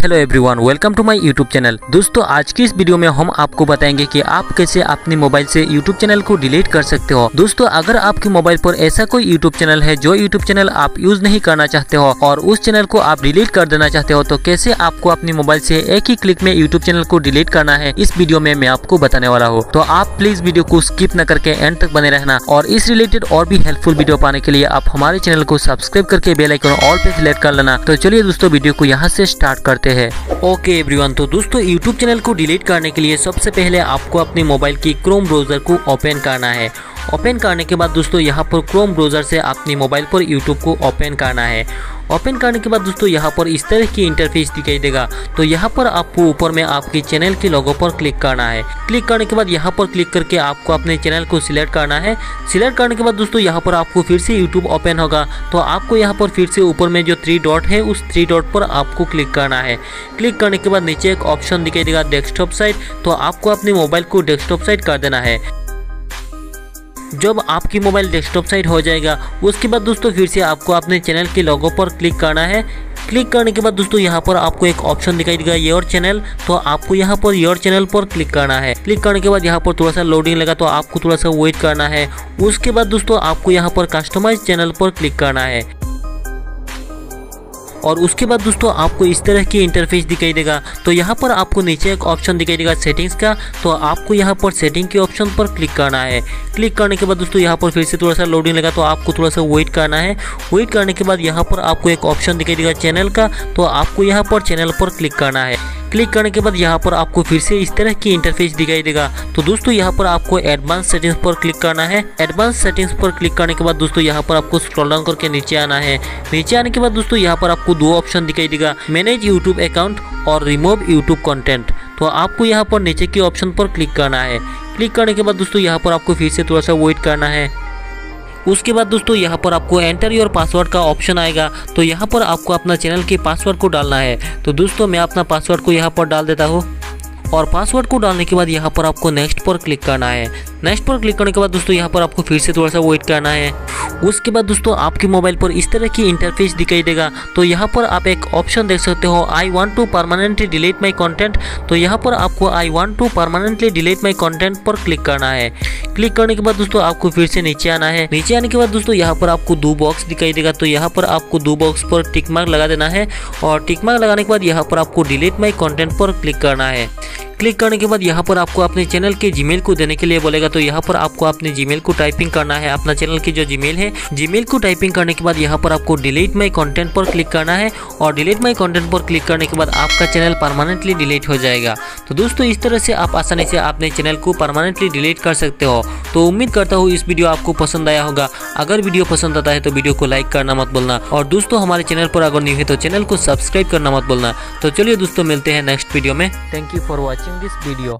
Hello everyone welcome to my YouTube channel दोस्तों, आज की इस वीडियो में हम आपको बताएँगे कि आप कैसे अपने मोबाइल से यूट्यूब चैनल को डिलीट कर सकते हो। दोस्तों, अगर आपके मोबाइल पर ऐसा कोई यूट्यूब चैनल है जो यूट्यूब चैनल आप यूज़ नहीं करना चाहते हो और उस चैनल को आप डिलीट कर देना चाहते हो तो कैसे आपको अपने मोबाइल से एक ही क्लिक में यूट्यूब चैनल को डिलीट करना है, इस वीडियो में मैं आपको बताने वाला हूँ। तो आप प्लीज़ वीडियो को स्किप न करके एंड तक बने रहना और इस रिलेटेड और भी हेल्पफुल वीडियो पाने के लिए आप हमारे चैनल को सब्सक्राइब करके बेल आइकन ऑल पे सिलेक्ट कर लेना। तो चलिए दोस्तों वीडियो को यहाँ से स्टार्ट करते हैं। ओके ओके एवरीवन तो दोस्तों यूट्यूब चैनल को डिलीट करने के लिए सबसे पहले आपको अपने मोबाइल की क्रोम ब्राउज़र को ओपन करना है। ओपन करने के बाद दोस्तों यहाँ पर क्रोम ब्राउज़र से अपने मोबाइल पर यूट्यूब को ओपन करना है। ओपन करने के बाद दोस्तों यहाँ पर इस तरह की इंटरफेस दिखाई देगा। तो यहाँ पर आपको ऊपर में आपके चैनल के लोगो पर क्लिक करना है। क्लिक करने के बाद यहाँ पर क्लिक करके आपको अपने चैनल को सिलेक्ट करना है। सिलेक्ट करने के बाद दोस्तों यहाँ पर आपको फिर से यूट्यूब ओपन होगा। तो आपको यहाँ पर फिर से ऊपर में जो थ्री डॉट है, उस थ्री डॉट पर आपको क्लिक करना है। क्लिक करने के बाद नीचे एक ऑप्शन दिखाई देगा डेस्कटॉप साइट तो आपको अपने मोबाइल को डेस्कटॉप साइट कर देना है। जब आपकी मोबाइल डेस्कटॉप साइड हो जाएगा, उसके बाद दोस्तों फिर से आपको अपने चैनल के लोगो पर क्लिक करना है। क्लिक करने के बाद दोस्तों यहाँ पर आपको एक ऑप्शन दिखाई देगा योर चैनल तो आपको यहाँ पर योर चैनल पर क्लिक करना है। क्लिक करने के बाद यहाँ पर थोड़ा सा लोडिंग लगा तो आपको थोड़ा सा वेट करना है। उसके बाद दोस्तों आपको यहाँ पर कस्टमाइज चैनल पर क्लिक करना है। और उसके बाद दोस्तों आपको इस तरह की इंटरफेस दिखाई देगा। तो यहाँ पर आपको नीचे एक ऑप्शन दिखाई देगा सेटिंग्स का। तो आपको यहाँ पर सेटिंग के ऑप्शन पर क्लिक करना है। क्लिक करने के बाद दोस्तों यहाँ पर फिर से थोड़ा सा लोडिंग लगा तो आपको थोड़ा सा वेट करना है। वेट करने के बाद यहाँ पर आपको एक ऑप्शन दिखाई देगा चैनल का। तो आपको यहाँ पर चैनल पर क्लिक करना है। क्लिक करने के बाद यहाँ पर आपको फिर से इस तरह की इंटरफेस दिखाई देगा। तो दोस्तों, यहाँ पर आपको एडवांस सेटिंग्स पर क्लिक करना है। एडवांस सेटिंग्स पर क्लिक करने के बाद दोस्तों, यहाँ पर आपको स्क्रॉल डाउन करके नीचे आना है। नीचे आने के बाद दोस्तों, यहाँ पर आपको दो ऑप्शन दिखाई देगा मैनेज यूट्यूब अकाउंट और रिमूव यूट्यूब कंटेंट तो आपको यहाँ पर नीचे के ऑप्शन पर क्लिक करना है। क्लिक करने के बाद दोस्तों, यहाँ पर आपको फिर से थोड़ा सा वेट करना है। उसके बाद दोस्तों, यहाँ पर आपको एंटर योर पासवर्ड का ऑप्शन आएगा। तो यहाँ पर आपको अपना चैनल के पासवर्ड को डालना है। तो दोस्तों, मैं अपना पासवर्ड को यहाँ पर डाल देता हूँ। और पासवर्ड को डालने के बाद यहाँ पर आपको नेक्स्ट पर क्लिक करना है। नेक्स्ट पर क्लिक करने के बाद दोस्तों, यहाँ पर आपको फिर से थोड़ा सा वेट करना है। उसके बाद दोस्तों आपके मोबाइल पर इस तरह की इंटरफेस दिखाई देगा। तो यहाँ पर आप एक ऑप्शन देख सकते हो I want to permanently delete my content तो यहाँ पर आपको I want to permanently delete my content पर क्लिक करना है। क्लिक करने के बाद दोस्तों आपको फिर से नीचे आना है। नीचे आने के बाद दोस्तों यहाँ पर आपको दो बॉक्स दिखाई देगा। तो यहाँ पर आपको दो बॉक्स पर टिक मार्क लगा देना है और टिक मार्क लगाने के बाद यहाँ पर आपको डिलीट माई कॉन्टेंट पर क्लिक करना है। क्लिक करने के बाद यहाँ पर आपको अपने चैनल के जीमेल को देने के लिए बोलेगा। तो यहाँ पर आपको अपने जीमेल को टाइपिंग करना है। अपना चैनल की जो जीमेल है जीमेल को टाइपिंग करने के बाद यहाँ पर आपको डिलीट माई कंटेंट पर क्लिक करना है और डिलीट माई कंटेंट पर क्लिक करने के बाद आपका चैनल परमानेंटली डिलीट हो जाएगा। तो दोस्तों, इस तरह से आप आसानी से अपने चैनल को परमानेंटली डिलीट कर सकते हो। तो उम्मीद करता हूँ इस वीडियो आपको पसंद आया होगा। अगर वीडियो पसंद आता है तो वीडियो को लाइक करना मत बोलना और दोस्तों, हमारे चैनल पर अगर नहीं है तो चैनल को सब्सक्राइब करना मत बोलना तो चलिए दोस्तों, मिलते हैं नेक्स्ट वीडियो में। Thank you for watching this video